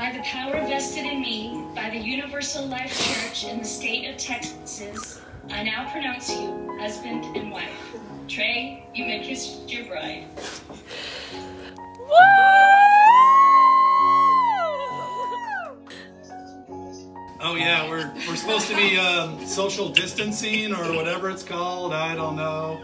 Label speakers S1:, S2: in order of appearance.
S1: By the power vested in me by the Universal Life Church in the state of Texas, I now pronounce you husband and wife. Trey, you may kiss your bride.
S2: Oh yeah, we're we're supposed to be um, social distancing or whatever it's called. I don't know.